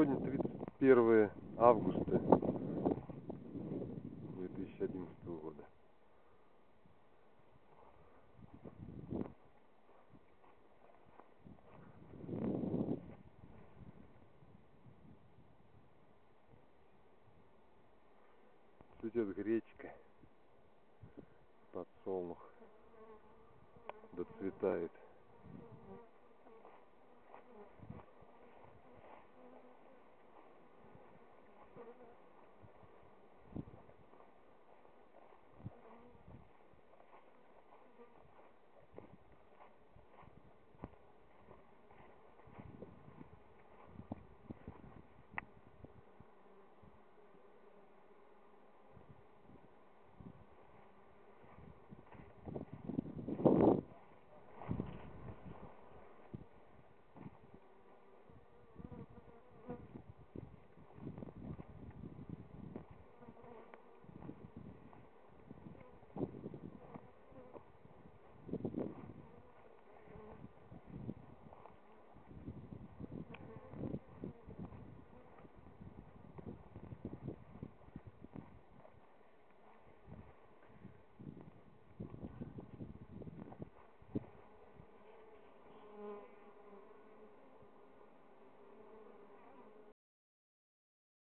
Сегодня 31 августа 2011 года. Цветет гречка, подсолнух, доцветает.